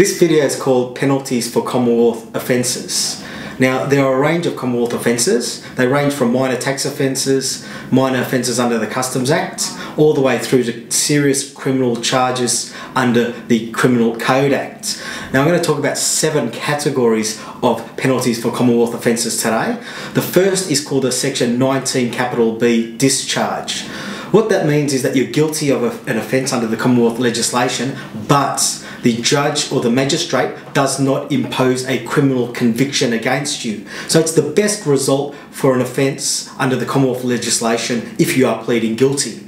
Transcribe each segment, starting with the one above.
This video is called Penalties for Commonwealth Offences. Now, there are a range of Commonwealth offences. They range from minor tax offences, minor offences under the Customs Act, all the way through to serious criminal charges under the Criminal Code Act. Now, I'm going to talk about seven categories of penalties for Commonwealth offences today. The first is called a Section 19 capital B discharge. What that means is that you're guilty of a, an offence under the Commonwealth legislation, but the judge or the magistrate does not impose a criminal conviction against you. So it's the best result for an offence under the Commonwealth legislation if you are pleading guilty.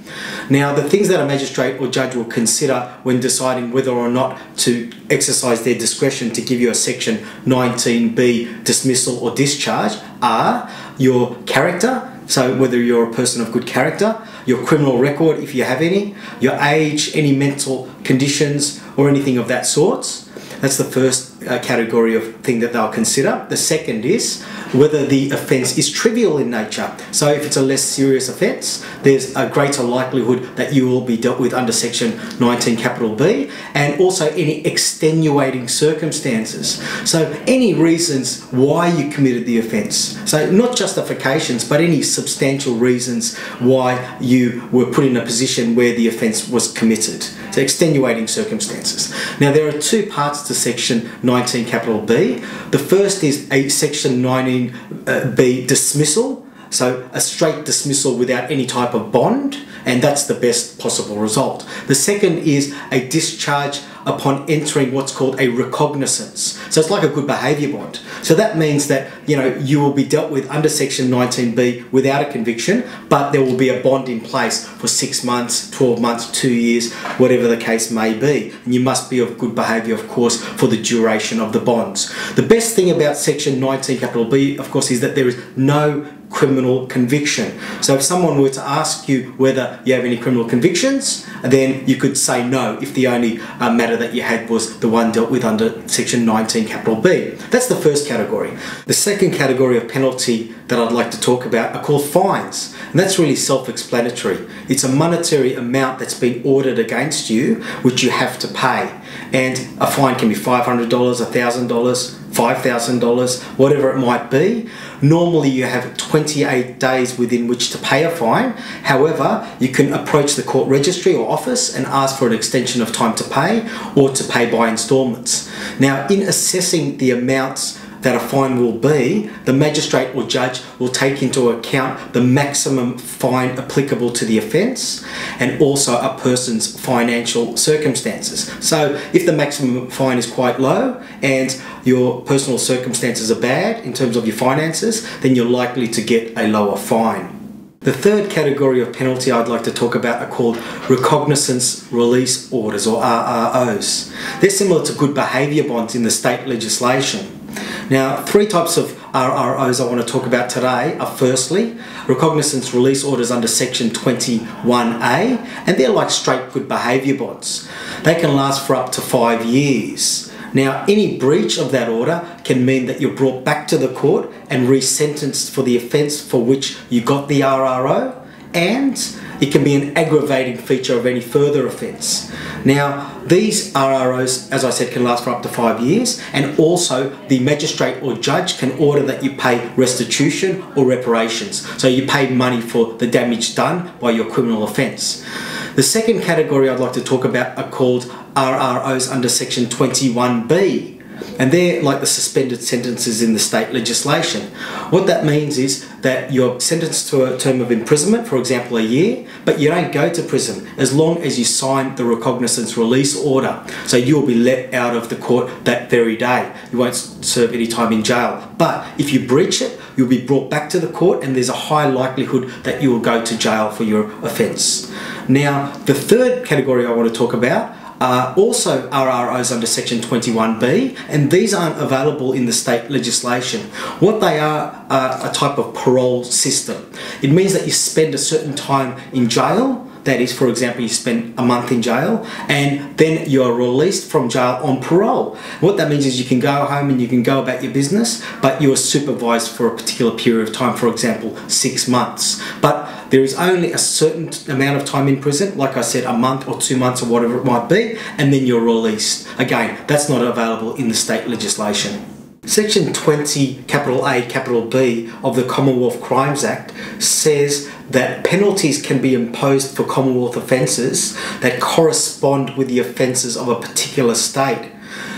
Now, the things that a magistrate or judge will consider when deciding whether or not to exercise their discretion to give you a Section 19B dismissal or discharge are your character, so whether you're a person of good character, your criminal record if you have any, your age, any mental conditions or anything of that sort. That's the first uh, category of thing that they'll consider. The second is whether the offence is trivial in nature. So if it's a less serious offence, there's a greater likelihood that you will be dealt with under section 19 capital B and also any extenuating circumstances. So any reasons why you committed the offence. So not justifications but any substantial reasons why you were put in a position where the offence was committed. So extenuating circumstances. Now there are two parts to section 19 capital B. The first is a section 19B uh, dismissal. So a straight dismissal without any type of bond, and that's the best possible result. The second is a discharge upon entering what's called a recognizance. So it's like a good behaviour bond. So that means that you know you will be dealt with under section 19B without a conviction, but there will be a bond in place for six months, 12 months, two years, whatever the case may be. And you must be of good behaviour, of course, for the duration of the bonds. The best thing about section 19 capital B, of course, is that there is no criminal conviction. So if someone were to ask you whether you have any criminal convictions, then you could say no if the only uh, matter that you had was the one dealt with under section 19 capital B. That's the first category. The second category of penalty that I'd like to talk about are called fines. And that's really self-explanatory. It's a monetary amount that's been ordered against you which you have to pay. And a fine can be $500, $1,000, $5,000, whatever it might be. Normally you have 28 days within which to pay a fine. However, you can approach the court registry or office and ask for an extension of time to pay or to pay by instalments. Now, in assessing the amounts that a fine will be, the magistrate or judge will take into account the maximum fine applicable to the offence and also a person's financial circumstances. So if the maximum fine is quite low and your personal circumstances are bad in terms of your finances, then you're likely to get a lower fine. The third category of penalty I'd like to talk about are called recognizance release orders or RROs. They're similar to good behaviour bonds in the state legislation. Now, three types of RROs I want to talk about today are firstly, recognizance release orders under section 21A, and they're like straight good behaviour bonds. They can last for up to five years. Now, any breach of that order can mean that you're brought back to the court and resentenced for the offence for which you got the RRO, and it can be an aggravating feature of any further offence. Now, these RROs, as I said, can last for up to five years, and also the magistrate or judge can order that you pay restitution or reparations. So you pay money for the damage done by your criminal offence. The second category I'd like to talk about are called RROs under Section 21B and they're like the suspended sentences in the state legislation. What that means is that you're sentenced to a term of imprisonment, for example, a year, but you don't go to prison as long as you sign the recognizance release order. So you'll be let out of the court that very day. You won't serve any time in jail. But if you breach it, you'll be brought back to the court and there's a high likelihood that you will go to jail for your offence. Now, the third category I want to talk about uh, also RROs under Section 21B, and these aren't available in the state legislation. What they are are a type of parole system. It means that you spend a certain time in jail. That is, for example, you spend a month in jail and then you're released from jail on parole. What that means is you can go home and you can go about your business, but you are supervised for a particular period of time, for example, six months. But There is only a certain amount of time in prison, like I said, a month or two months or whatever it might be, and then you're released. Again, that's not available in the state legislation. Section 20, capital A, capital B of the Commonwealth Crimes Act says that penalties can be imposed for Commonwealth offences that correspond with the offences of a particular state.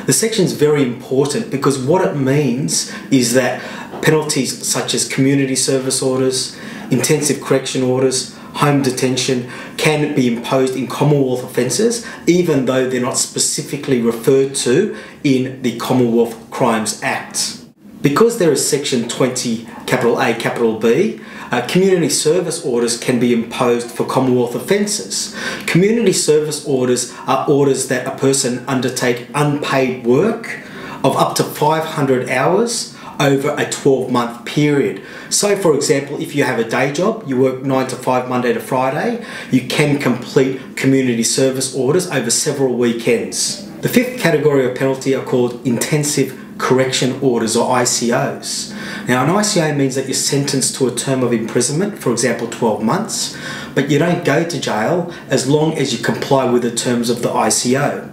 The section is very important because what it means is that penalties such as community service orders, intensive correction orders, home detention can be imposed in Commonwealth offences even though they're not specifically referred to in the Commonwealth Crimes Act. Because there is section 20 capital A capital B, uh, community service orders can be imposed for Commonwealth offences. Community service orders are orders that a person undertake unpaid work of up to 500 hours over a 12 month period. So, for example, if you have a day job, you work 9 to 5 Monday to Friday, you can complete community service orders over several weekends. The fifth category of penalty are called intensive correction orders or ICOs. Now, an ICO means that you're sentenced to a term of imprisonment, for example, 12 months, but you don't go to jail as long as you comply with the terms of the ICO.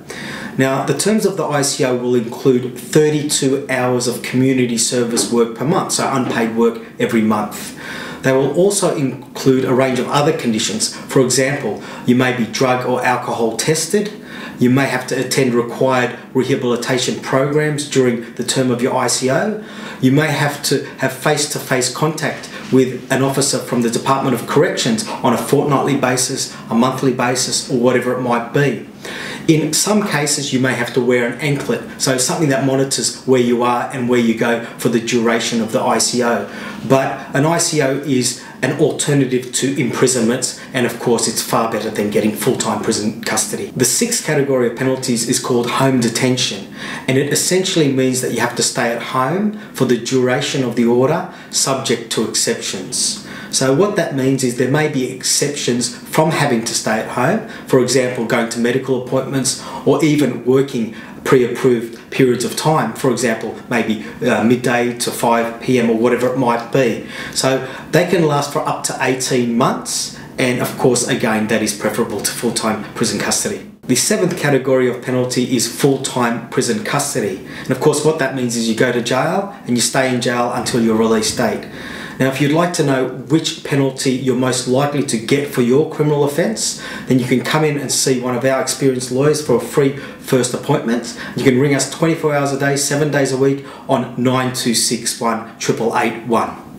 Now, the terms of the ICO will include 32 hours of community service work per month, so unpaid work every month. They will also include a range of other conditions. For example, you may be drug or alcohol tested, you may have to attend required rehabilitation programs during the term of your ICO. You may have to have face to face contact with an officer from the Department of Corrections on a fortnightly basis, a monthly basis, or whatever it might be. In some cases, you may have to wear an anklet, so something that monitors where you are and where you go for the duration of the ICO. But an ICO is an alternative to imprisonment, and of course, it's far better than getting full time prison custody. The sixth category of penalties is called home detention, and it essentially means that you have to stay at home for the duration of the order, subject to exceptions. So, what that means is there may be exceptions from having to stay at home, for example, going to medical appointments or even working pre approved periods of time, for example, maybe uh, midday to 5 pm or whatever it might be. So, they can last for up to 18 months, and of course, again, that is preferable to full time prison custody. The seventh category of penalty is full time prison custody. And of course, what that means is you go to jail and you stay in jail until your release date. Now, if you'd like to know which penalty you're most likely to get for your criminal offence, then you can come in and see one of our experienced lawyers for a free first appointment. You can ring us 24 hours a day, 7 days a week on 9261 881.